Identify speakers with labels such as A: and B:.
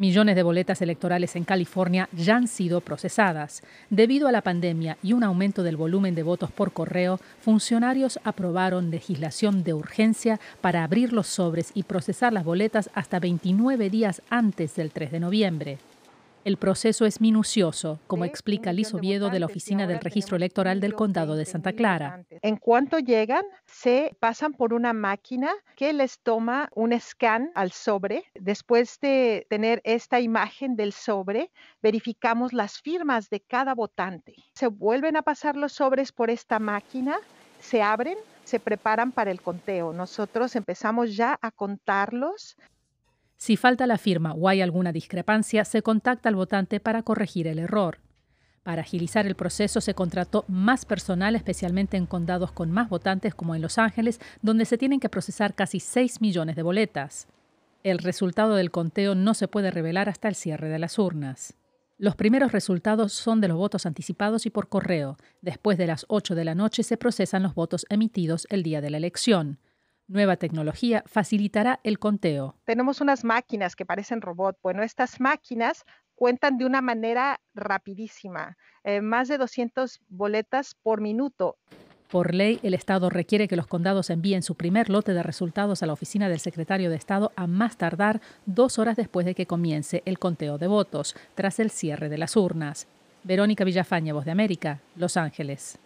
A: Millones de boletas electorales en California ya han sido procesadas. Debido a la pandemia y un aumento del volumen de votos por correo, funcionarios aprobaron legislación de urgencia para abrir los sobres y procesar las boletas hasta 29 días antes del 3 de noviembre. El proceso es minucioso, como explica Liz Oviedo de la Oficina del Registro Electoral del Condado de Santa Clara.
B: En cuanto llegan, se pasan por una máquina que les toma un scan al sobre. Después de tener esta imagen del sobre, verificamos las firmas de cada votante. Se vuelven a pasar los sobres por esta máquina, se abren, se preparan para el conteo. Nosotros empezamos ya a contarlos
A: si falta la firma o hay alguna discrepancia, se contacta al votante para corregir el error. Para agilizar el proceso se contrató más personal, especialmente en condados con más votantes como en Los Ángeles, donde se tienen que procesar casi 6 millones de boletas. El resultado del conteo no se puede revelar hasta el cierre de las urnas. Los primeros resultados son de los votos anticipados y por correo. Después de las 8 de la noche se procesan los votos emitidos el día de la elección. Nueva tecnología facilitará el conteo.
B: Tenemos unas máquinas que parecen robot. Bueno, estas máquinas cuentan de una manera rapidísima, eh, más de 200 boletas por minuto.
A: Por ley, el Estado requiere que los condados envíen su primer lote de resultados a la oficina del secretario de Estado a más tardar dos horas después de que comience el conteo de votos, tras el cierre de las urnas. Verónica Villafaña, Voz de América, Los Ángeles.